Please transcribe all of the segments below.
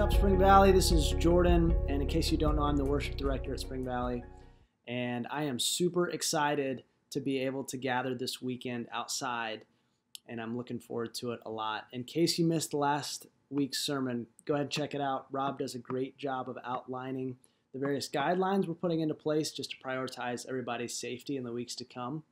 What's up, Spring Valley? This is Jordan, and in case you don't know, I'm the worship director at Spring Valley, and I am super excited to be able to gather this weekend outside, and I'm looking forward to it a lot. In case you missed last week's sermon, go ahead and check it out. Rob does a great job of outlining the various guidelines we're putting into place just to prioritize everybody's safety in the weeks to come.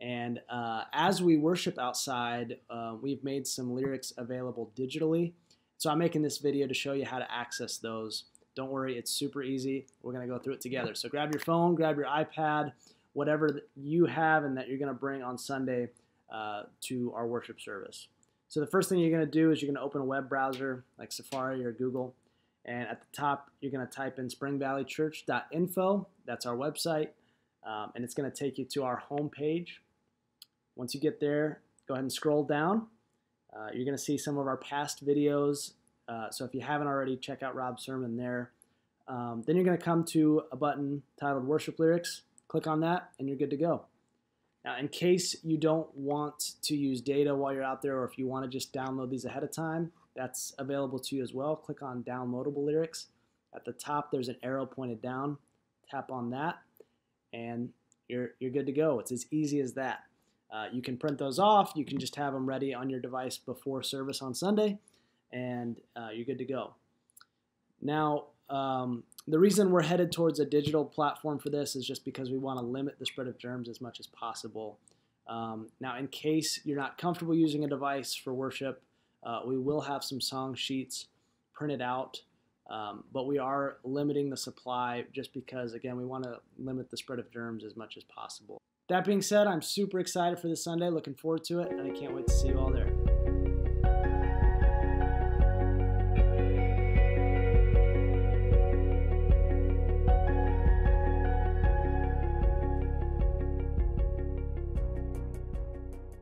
And uh, as we worship outside, uh, we've made some lyrics available digitally. So I'm making this video to show you how to access those. Don't worry, it's super easy. We're going to go through it together. So grab your phone, grab your iPad, whatever you have and that you're going to bring on Sunday uh, to our worship service. So the first thing you're going to do is you're going to open a web browser like Safari or Google. And at the top, you're going to type in springvalleychurch.info. That's our website. Um, and it's going to take you to our home page. Once you get there, go ahead and scroll down. Uh, you're going to see some of our past videos. Uh, so if you haven't already, check out Rob's sermon there. Um, then you're going to come to a button titled Worship Lyrics. Click on that, and you're good to go. Now, in case you don't want to use data while you're out there, or if you want to just download these ahead of time, that's available to you as well. Click on Downloadable Lyrics. At the top, there's an arrow pointed down. Tap on that, and you're, you're good to go. It's as easy as that. Uh, you can print those off. You can just have them ready on your device before service on Sunday, and uh, you're good to go. Now, um, the reason we're headed towards a digital platform for this is just because we want to limit the spread of germs as much as possible. Um, now, in case you're not comfortable using a device for worship, uh, we will have some song sheets printed out, um, but we are limiting the supply just because, again, we want to limit the spread of germs as much as possible. That being said, I'm super excited for this Sunday, looking forward to it, and I can't wait to see you all there.